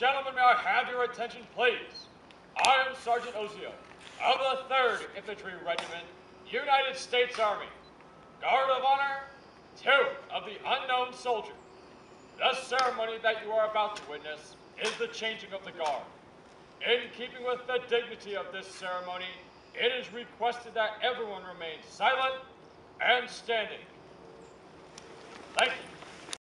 gentlemen, may I have your attention, please? I am Sergeant Ozio of the 3rd Infantry Regiment, United States Army. Guard of Honor, Tomb of the Unknown Soldier. The ceremony that you are about to witness is the changing of the guard. In keeping with the dignity of this ceremony, it is requested that everyone remain silent and standing.